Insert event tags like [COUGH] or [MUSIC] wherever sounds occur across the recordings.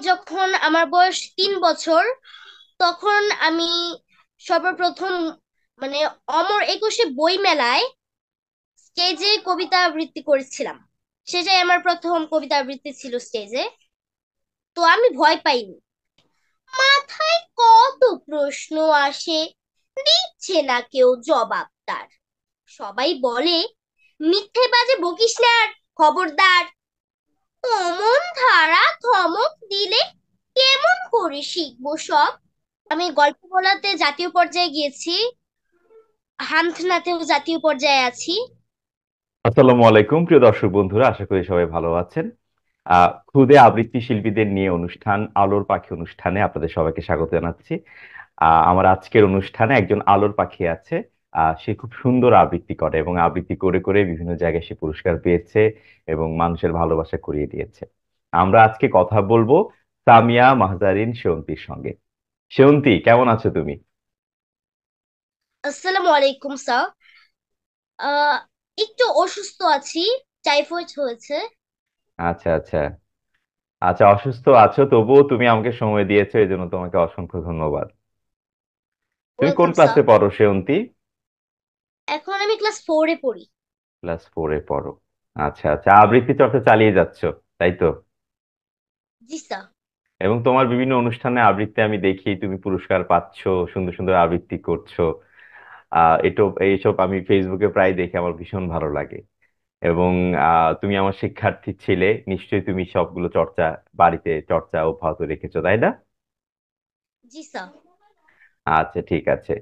যখন আমার বয়স তিন বছর, তখন আমি সর্বপ্রথম মানে অমর একুশে বই মেলায় স্টেজে কবিতা আবৃত্তি করেছিলাম। সেটাই আমার প্রথম কবিতা আবৃত্তি ছিল স্টেজে। তো আমি ভয় পাইনি। মাথায় কত প্রশ্ন আসে দিচ্ছে না কেউ জবাব তার। সবাই বলে, মিথ্যে বাজে বকিস না, খবরদার। অমন ধারা ধমক দিলে কেমন করে শিখব সব? আমি গল্প বলাতে জাতীয় পর্যায়ে গিয়েছি। হামথনাতেও জাতীয় পর্যায়ে আছি। আসসালামু আলাইকুম, প্রিয় দর্শক বন্ধুরা, আশা করি সবাই ভালো আছেন। খুদে আবৃত্তি শিল্পীদের নিয়ে অনুষ্ঠান, আলোর পাখি অনুষ্ঠানে আপনাদের সবাইকে স্বাগত জানাচ্ছি। আমার আজকের অনুষ্ঠানে একজন আলোর পাখি আছে। সে খুব সুন্দর আবৃত্তি করে এবং আবৃত্তি করে করে বিভিন্ন জায়গায় সে পুরস্কার পেয়েছে এবং মানুষের ভালোবাসা করিয়ে দিয়েছে। আমরা আজকে কথা বলব সামিয়া মাহজারিন সেওন্তির সঙ্গে। সেওন্তি কেমন আছো তুমি? আসসালামু আলাইকুম স্যার। একটু অসুস্থ আছি টাইফয়েড হয়েছে। আচ্ছা আচ্ছা। আচ্ছা অসুস্থ আছো তবুও তুমি আমাকে সময় দিয়েছ এই জন্য তোমাকে অসংখ্য ধন্যবাদ। তুমি কোন ওয়েলকাম স্যার। ক্লাসে পড়ো সেয়ন্তী? এখন আমি ক্লাস ফোরে পড়ি। ক্লাস ফোরে পড়ো। আচ্ছা আচ্ছা আবৃত্তি চর্চা চালিয়ে যাচ্ছ তাই তো? জি স্যার। এবং তোমার বিভিন্ন অনুষ্ঠানে আবৃত্তি আমি দেখি তুমি পুরস্কার পাচ্ছ সুন্দর সুন্দর আবৃত্তি করছ। আহ এটো এইসব আমি ফেসবুকে প্রায় দেখি আমার ভীষণ ভালো লাগে। এবং আহ তুমি আমার শিক্ষার্থী ছিলে নিশ্চয়ই তুমি সবগুলো চর্চা বাড়িতে চর্চা অব্যাহত রেখেছো তাই না? জি স্যার। আচ্ছা ঠিক আছে।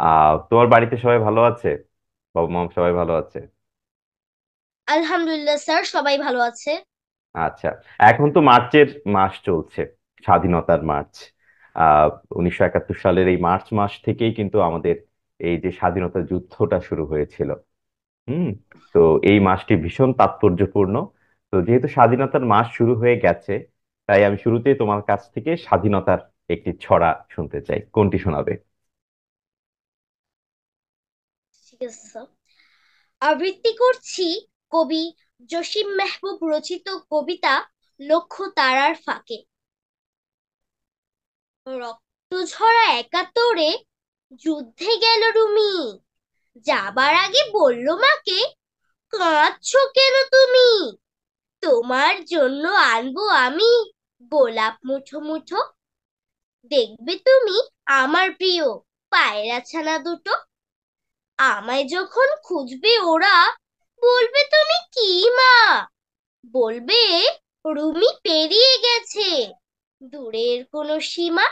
আহ তোমার বাড়িতে সবাই ভালো আছে? বাবা মা সবাই ভালো আছে? আলহামদুলিল্লাহ স্যার সবাই ভালো আছে। আচ্ছা এখন তো মার্চের মাস চলছে, স্বাধীনতার মার্চ। আহ উনিশশো একাত্তর সালের এই মার্চ মাস থেকেই কিন্তু আমাদের এই যে স্বাধীনতা যুদ্ধটা শুরু হয়েছিল। হুম, তো এই মাসটি ভীষণ তাৎপর্যপূর্ণ। তো যেহেতু স্বাধীনতার মাস শুরু হয়ে গেছে, তাই আমি শুরুতেই তোমার কাছ থেকে স্বাধীনতার একটি ছড়া শুনতে চাই। কোনটি শোনাবে? আবৃত্তি করছি কবি জসিম মেহবুব রচিত কবিতা লক্ষ তারার ফাঁকে। রক্ত ঝরা একাত্তরে যুদ্ধে গেল রুমি। যাবার আগে বলল মাকে, কাঁদছো কেন তুমি? তোমার জন্য আনব আমি গোলাপ মুঠো মুঠো। দেখবে তুমি আমার প্রিয় পায়রা ছানা দুটো। আমায় যখন খুঁজবে ওরা বলবে তুমি কি, মা? বলবে, রুমি পেরিয়ে গেছে। দূরের কোনো সীমা?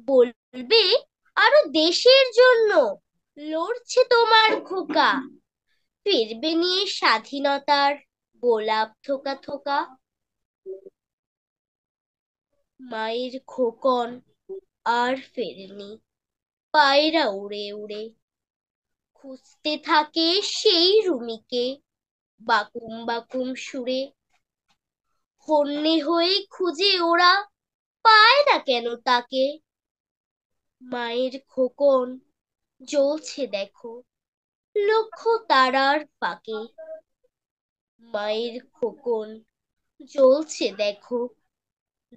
বলবে, আরও দেশের জন্য লড়ছে তোমার খোকা। ফিরবে নিয়ে স্বাধীনতার গোলাপ থোকা থোকা। মায়ের খোকন আর ফেরেনি, পায়রা উড়ে উড়ে খুঁজতে থাকে সেই রুমিকে। বাকুম বাকুম সুরে, হন্যে হয়ে খুঁজে ওরা পায় না কেন তাকে? মায়ের খোকন জ্বলছে দেখো লক্ষ তারার ফাঁকে। মায়ের খোকন জ্বলছে দেখো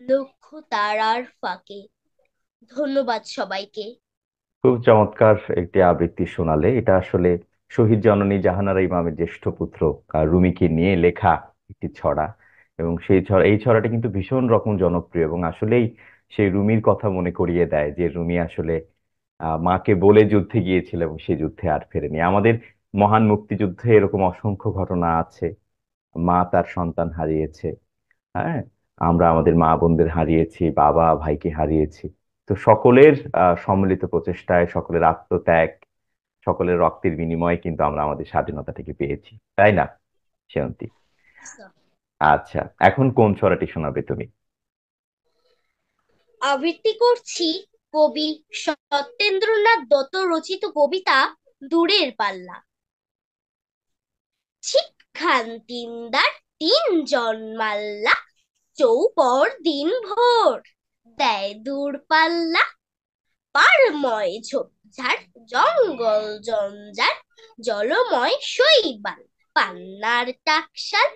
লক্ষ তারার ফাঁকে। ধন্যবাদ সবাইকে। খুব চমৎকার একটি আবৃত্তি শোনালে। এটা আসলে শহীদ জননী জাহানারা ইমামের জ্যেষ্ঠ পুত্র রুমিকে নিয়ে লেখা একটি ছড়া। এবং সেই ছড়া, এই ছড়াটা কিন্তু ভীষণ রকম জনপ্রিয় এবং আসলেই সেই রুমির কথা মনে করিয়ে দেয় যে রুমি আসলে মাকে বলে যুদ্ধে গিয়েছিল এবং সেই যুদ্ধে আর ফেরেনি। আমাদের মহান মুক্তিযুদ্ধে এরকম অসংখ্য ঘটনা আছে। মা তার সন্তান হারিয়েছে হ্যাঁ? আমরা আমাদের মা বোনদের হারিয়েছি, বাবা ভাইকে হারিয়েছি। তো সকলের সম্মিলিত প্রচেষ্টায় সকলের আত্মত্যাগ সকলের রক্তের বিনিময়ে কিন্তু আমরা আমাদের স্বাধীনতাটাকে পেয়েছি। তাই না সেয়ন্তী? আচ্ছা। এখন কোন ছড়াটি শোনাবে তুমি? আবৃত্তি করছি কবি সত্যেন্দ্রনাথ দত্ত রচিত কবিতা দূরের পাল্লা। ঠিক খান তিনদার তিনজন মাল্লা চৌপর দিন ভোর দেয় দূর পাল্লা পারময় ঝোপঝাড়, জঙ্গল জঞ্জাট জলময় শৈবাল, পান্নার টাকশাল।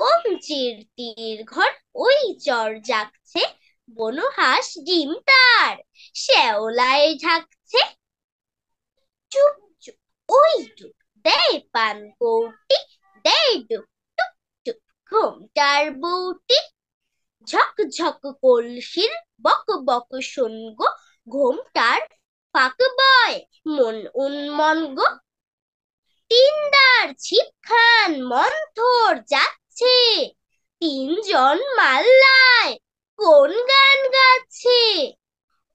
কঞ্চির তীর ঘর, ওই চর জাগছে, বনহাঁস ডিম তার, শ্যাওলায় ঝাঁকছে। চুপ চুপ, ওই টুক দেয় পান কৌটি, দেয় ডুক টুক টুক ঘোমটার বউটি ঝক ঝক কলসির বক বক শুনগো ঘোমটার ফাঁক বয়, মন উন্মন গো। তিনদার ছিপ খান মন্থর যাচ্ছে, তিনজন মাল্লায় কোন গান গাচ্ছে?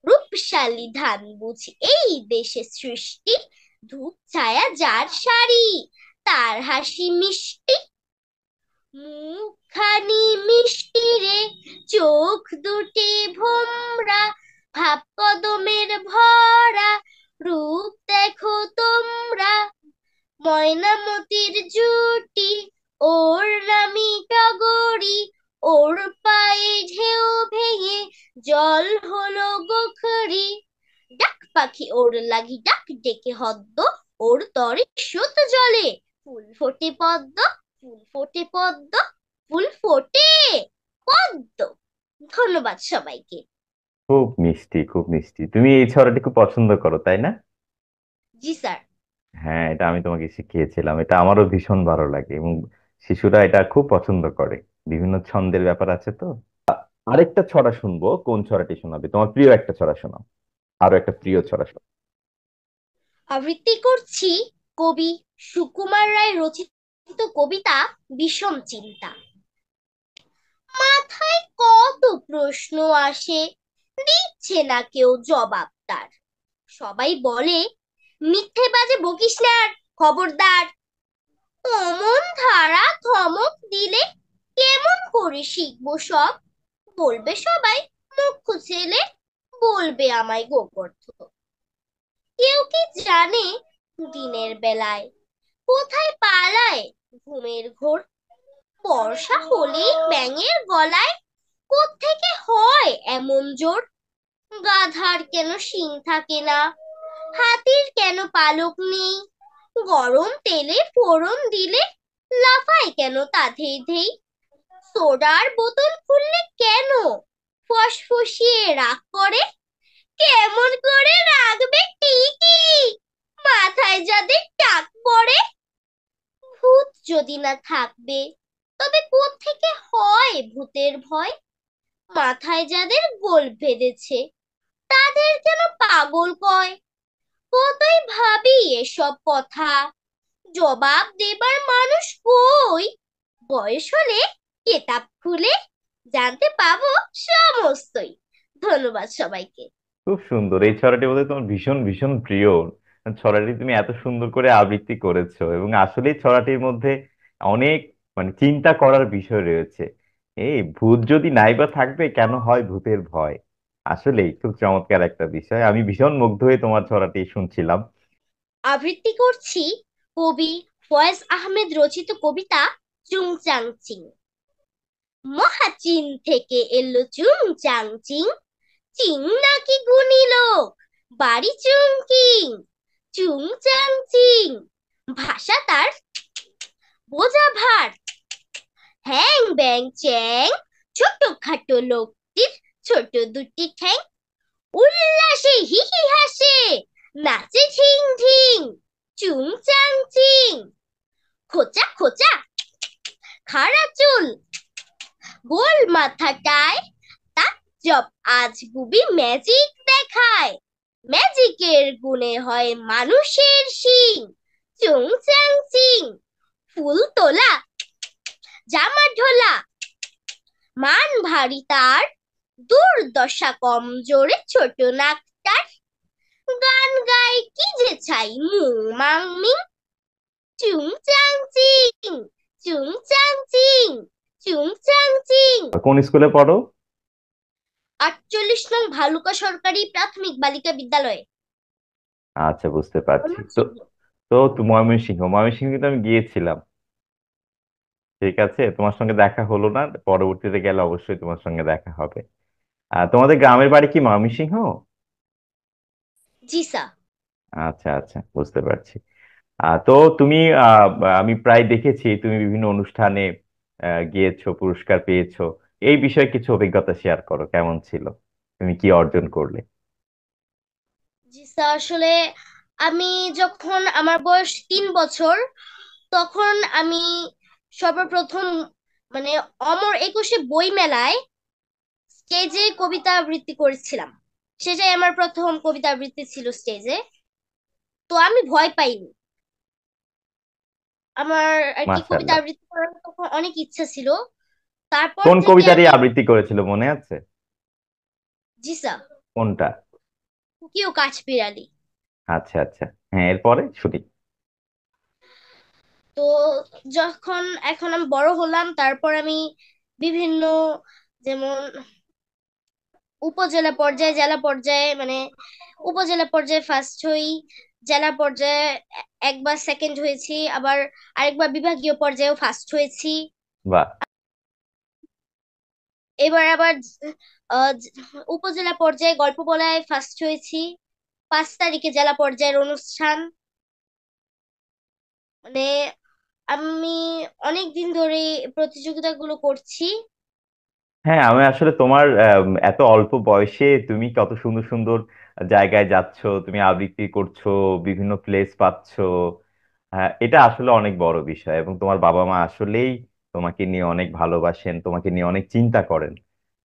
রূপশালী ধান বুঝি এই দেশে সৃষ্টি, ধূপ ছায়া যার শাড়ি তার হাসি মিষ্টি মুখখানি মিষ্টি রে, চোখ দুটি ভোমরা ভাব কদমের ভরা, রূপ দেখো তোমরা। ময়নামতির জুটি, ওর নামি টগরি, ওর পায়ে ঢেউ ভেঙে জল হলো গোখরি। ডাক পাখি ওর লাগি ডাক ডেকে হদ্দ, ওর তরে সুত জলে, ফুল ফোটে পদ্ম ফুল ফোটে পদ্ম ফুল ফোটে পদ্ম। ধন্যবাদ সবাইকে। খুব মিষ্টি খুব মিষ্টি। তুমি এই ছড়াটি খুব পছন্দ করো তাই না? জি স্যার। হ্যাঁ এটা আমি তোমাকে শিখিয়েছিলাম। এটা আমারও ভীষণ ভালো লাগে এবং শিশুরা এটা খুব পছন্দ করে। বিভিন্ন ছন্দের ব্যাপার আছে তো। আরেকটা ছড়া শুনব। কোন ছড়াটি শোনাবে? তোমার প্রিয় একটা ছড়া শোনাও। আরও একটা প্রিয় ছড়া শোনাও। আবৃত্তি করছি কবি সুকুমার রায় রচিত কবিতা বিষম চিন্তা। মাথায় কত প্রশ্ন আসে, দিচ্ছে না কেউ জবাব তার। সবাই বলে, মিথ্যে বাজে বকিস না খবরদার। অমন ধারা ধমক দিলে কেমন করে শিখব সব? বলবে সবাই, মুখ্য ছেলে, বলবে আমায় গোবর্ধ কেউ কি জানে দিনের বেলায় কোথায় পালায় ঘুমের ঘোর? বর্ষা হলেই ব্যাঙের গলায় কোত্থেকে হয় এমন জোর? গাধার কেন শিং থাকে না? হাতির কেন পালক নেই? গরম তেলে ফোড়ন দিলে লাফায় কেন তা ধেই ধেই? সোডার বোতল খুললে কেন ফসফসিয়ে রাগ করে? কেমন করে রাখবে ঠিকই মাথায় যাদের টাক পড়ে ভূত যদি না থাকবে, তবে কোত্থেকে হয় ভূতের ভয়? মাথায় যাদের গোল বেঁধেছে, তাদের কেন পাগল কয়। কতই ভাবি এসব কথা? জবাব দেবার মানুষ কই? বয়স হলে কেতাব খুলে জানতে পাবো সমস্তই। ধন্যবাদ সবাইকে। খুব সুন্দর। এই ছড়াটি বোধহয় তোমার ভীষণ ভীষণ প্রিয়। ছড়াটি তুমি এত সুন্দর করে আবৃত্তি করেছ এবং আসলে ছড়াটির মধ্যে অনেক মানে চিন্তা করার বিষয় রয়েছে। এই ভূত যদি নাই বা থাকবে, কেন হয় ভূতের ভয়? আসলেই খুব চমৎকার একটা বিষয়। আমি ভীষণ মুগ্ধ হয়ে তোমার ছড়াটি শুনছিলাম। আবৃত্তি করছি কবি ফয়েজ আহমেদ রচিত কবিতা চুং চাং মহাচীন থেকে এলো চুং চাং চিং নাকি গুণী লোক, বাড়ি চুং কিং চুং চাং চিং ভাষা তার বোঝা ভার। হ্যাং ব্যাং চ্যাং ছোট খাটো লোকটির ছোট দুটি ঠ্যাং। উল্লাসে হি হি হাসে, নাচে ঝিং ঝিং চুং চাং চিং খোঁচা খোঁচা, খাড়া চুল। গোল মাথাটায় তাজ্জব আজ বুবি ম্যাজিক দেখায়। ম্যাজিকের গুণে হয় মানুষের শিং। চুং চাং চিং। ফুল তোলা। জামা ঢোলা। মান ভারী তার। দুর্দশা কম জোরে ছোট নাকটার। গান গায় কি যে ছাই মুং মাং মিং। চুং চাং চিং। চুং চাং চিং। চুং চাং চিং। কোন স্কুলে পড়ো? আটচল্লিশ নং ভালুকা সরকারি প্রাথমিক বালিকা বিদ্যালয়ে। আচ্ছা বুঝতে পারছি। তো তো ময়মনসিংহ ময়মনসিংহ কিন্তু আমি গিয়েছিলাম। ঠিক আছে? তোমার সঙ্গে দেখা হলো না পরবর্তীতে গেলে অবশ্যই তোমার সঙ্গে দেখা হবে। আহ তোমাদের গ্রামের বাড়ি কি ময়মনসিংহ? জি স্যার। আচ্ছা আচ্ছা বুঝতে পারছি। আহ তো তুমি আহ আমি প্রায় দেখেছি তুমি বিভিন্ন অনুষ্ঠানে গিয়েছো পুরস্কার পেয়েছ। এই বিষয়ে কিছু অভিজ্ঞতা শেয়ার করো কেমন ছিল? তুমি কি অর্জন করলে? জি স্যার আসলে আমি যখন আমার বয়স তিন বছর তখন আমি সর্বপ্রথম মানে অমর একুশে বই মেলায় স্টেজে কবিতা আবৃত্তি করেছিলাম। সেটাই আমার প্রথম কবিতা আবৃত্তি ছিল স্টেজে তো আমি ভয় পাইনি। আমার আর কি কবিতা আবৃত্তি করার তখন অনেক ইচ্ছা ছিল। তারপর কোন থেকে কবিতাটি আবৃত্তি করেছিল মনে আছে? জি স্যার। কোনটা? খুকি ও কাঠবিড়ালি আচ্ছা আচ্ছা। হ্যাঁ এরপরে শুনি। তো যখন এখন আমি বড় হলাম তারপর আমি বিভিন্ন যেমন উপজেলা পর্যায়ে জেলা পর্যায়ে মানে উপজেলা পর্যায়ে ফার্স্ট হই জেলা পর্যায়ে একবার সেকেন্ড হয়েছি আবার আরেকবার বিভাগীয় পর্যায়েও ফার্স্ট হয়েছি। বাহ। এবার আবার উপজেলা পর্যায়ে গল্প বলায় ফার্স্ট হয়েছি। পাঁচ তারিখে জেলা পর্যায়ের অনুষ্ঠান। মানে আমি অনেক দিন ধরে প্রতিযোগিতাগুলো করছি। হ্যাঁ আমি আসলে তোমার এত অল্প বয়সে তুমি কত সুন্দর সুন্দর জায়গায় যাচ্ছ, তুমি আবৃত্তি করছ, বিভিন্ন প্লেস পাচ্ছ। হ্যাঁ এটা আসলে অনেক বড় বিষয় এবং তোমার বাবা মা আসলেই তোমাকে নিয়ে অনেক ভালোবাসেন তোমাকে নিয়ে অনেক চিন্তা করেন।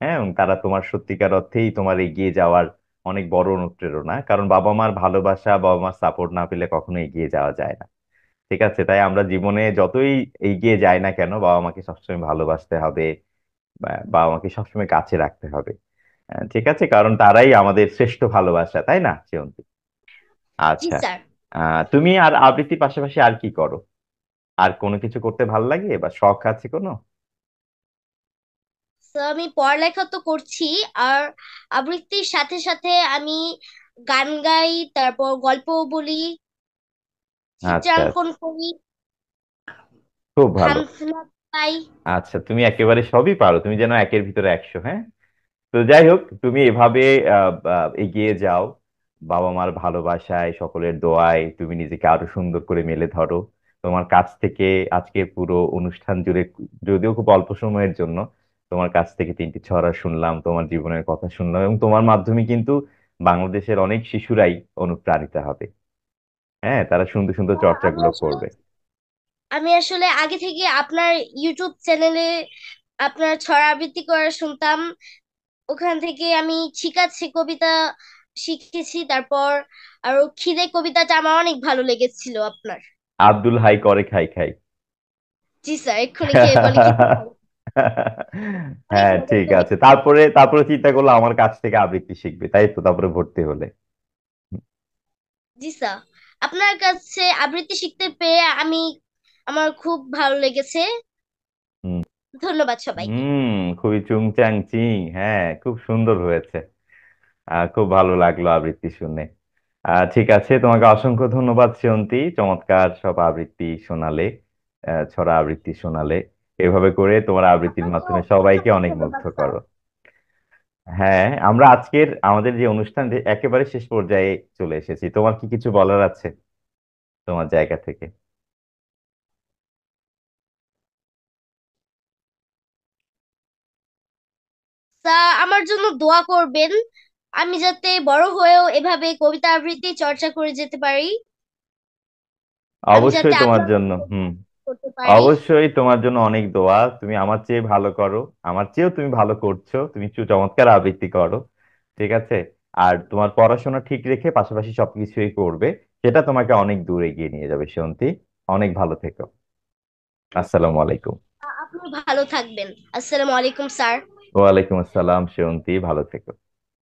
হ্যাঁ এবং তারা তোমার সত্যিকার অর্থেই তোমার এগিয়ে যাওয়ার অনেক বড় অনুপ্রেরণা কারণ বাবা মার ভালোবাসা বাবা মার সাপোর্ট না পেলে কখনো এগিয়ে যাওয়া যায় না। ঠিক আছে? তাই আমরা জীবনে যতই এগিয়ে যাই না কেন বাবা মাকে সবসময় ভালোবাসতে হবে বাবা মাকে সবসময় কাছে রাখতে হবে। আহ, ঠিক আছে? কারণ তারাই আমাদের শ্রেষ্ঠ ভালোবাসা তাই না জি আচ্ছা। আহ তুমি আর আবৃত্তির পাশাপাশি আর কি করো? আর কোনো কিছু করতে ভালো লাগে বা শখ আছে কোনো? তো আমি পড়ালেখা তো করছি আর আবৃত্তির সাথে সাথে আমি গান গাই তারপর গল্প বলি আচ্ছা। চিত্রাঙ্কন করি খুব ভালো। গাই আচ্ছা তুমি একেবারে সবই পারো তুমি যেন একের ভিতরে একশো হ্যাঁ? তো যাই হোক তুমি এভাবে আহ, আহ, এগিয়ে যাও বাবা মার ভালোবাসায় সকলের দোয়ায় তুমি নিজেকে আরও সুন্দর করে মেলে ধরো। তোমার কাছ থেকে আজকে পুরো অনুষ্ঠান জুড়ে যদিও খুব অল্প সময়ের জন্য তোমার কাছ থেকে তিনটি ছড়া শুনলাম তোমার জীবনের কথা শুনলাম এবং তোমার মাধ্যমে কিন্তু বাংলাদেশের অনেক শিশুরাই অনুপ্রাণিত হবে। হ্যাঁ তারা সুন্দর সুন্দর আমি চর্চাগুলো করবে। আমি আসলে আগে থেকে আপনার ইউটিউব চ্যানেলে আপনার ছড়া আবৃত্তি করা শুনতাম। ওখান থেকে আমি ঠিক আছে কবিতা শিখেছি তারপর আরও খিদে কবিতাটা আমার অনেক ভালো লেগেছিল আপনার। আব্দুল হাই করে খাই খাই। জি স্যার এক্ষুনি খেয়ে বলে [LAUGHS] হ্যাঁ ঠিক আছে। তারপরে তারপরে চিন্তা করল আমার কাছ থেকে আবৃত্তি শিখবে তাই তো? তারপরে ভর্তি হলে। জি স্যার আপনার কাছে আবৃত্তি শিখতে পেরে আমি আমার খুব ভালো লেগেছে। হুম। ধন্যবাদ সবাইকে। হুম খুবই চুংচাং চিং হ্যাঁ খুব সুন্দর হয়েছে। খুব ভালো লাগল আবৃত্তি শুনে। আহ ঠিক আছে তোমাকে অসংখ্য ধন্যবাদ শ্রেয়ন্তী। চমৎকার সব আবৃত্তি শোনালে আহ, ছড়া আবৃত্তি শোনালে। এভাবে করে তোমার আবৃত্তির মাধ্যমে সবাইকে অনেক মুগ্ধ করো। হ্যাঁ আমরা আজকের আমাদের যে অনুষ্ঠান একেবারে শেষ পর্যায়ে চলে এসেছি। তোমার কি কিছু বলার আছে তোমার জায়গা থেকে? স্যার আমার জন্য দোয়া করবেন। আমি যাতে বড় হয়েও এভাবে কবিতা আবৃত্তি চর্চা করে যেতে পারি অবশ্যই তোমার জন্য হুম। করতে পারি। অবশ্যই তোমার জন্য অনেক দোয়া। তুমি আমার চেয়ে ভালো করো। আমার চেয়েও তুমি ভালো করছ। তুমি চমৎকার আবৃত্তি করো। ঠিক আছে? আর তোমার পড়াশোনা ঠিক রেখে পাশাপাশি সবকিছুই করবে সেটা তোমাকে অনেক দূর এগিয়ে নিয়ে যাবে শান্তি অনেক ভালো থেকো। আসসালামু আলাইকুম। আপনি ভালো থাকবেন। আসসালামু আলাইকুম স্যার। ওয়ালাইকুম আসসালাম শান্তি ভালো থেকো।